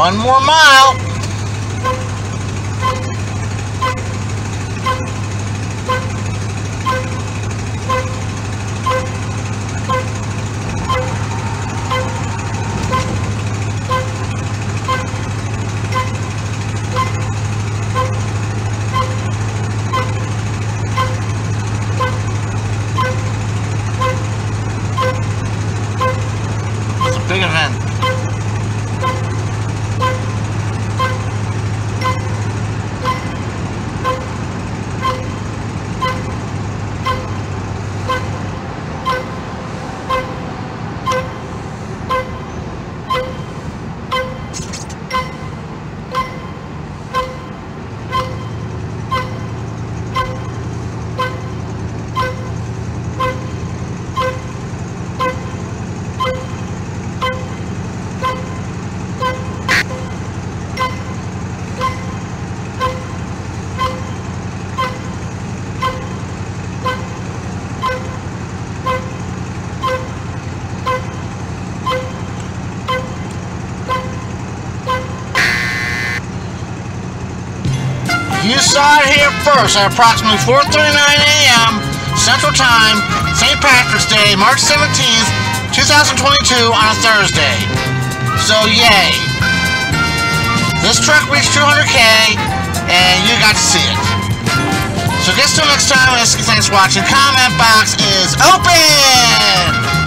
One more mile. It's a big event. You saw it here first at approximately 4.39 a.m. Central Time, St. Patrick's Day, March 17th, 2022 on a Thursday. So yay. This truck reached 200k and you got to see it. So guess till next time, thanks for watching. Comment box is open!